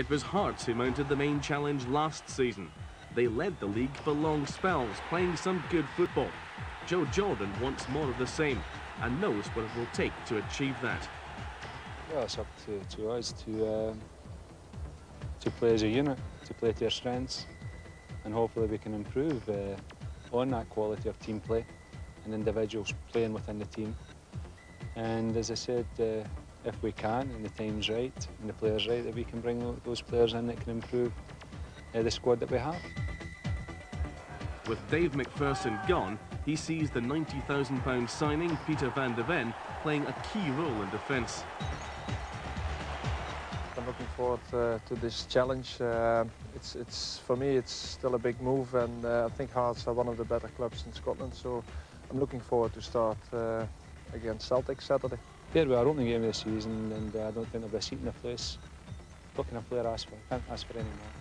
It was Hearts who mounted the main challenge last season. They led the league for long spells, playing some good football. Joe Jordan wants more of the same and knows what it will take to achieve that. Well, it's up to, to us to, um, to play as a unit, to play to our strengths, and hopefully we can improve uh, on that quality of team play and individuals playing within the team. And as I said, uh, if we can, and the time's right, and the players right, that we can bring those players in that can improve uh, the squad that we have. With Dave McPherson gone, he sees the £90,000 signing Peter van de Ven playing a key role in defence. I'm looking forward uh, to this challenge. Uh, it's, it's, for me, it's still a big move, and uh, I think Hearts are one of the better clubs in Scotland. So I'm looking forward to start uh, against Celtic Saturday. Yeah, we're our opening game of the season, and uh, I don't think there'll be a seat in the place. What can a player ask for? Can't ask for any more.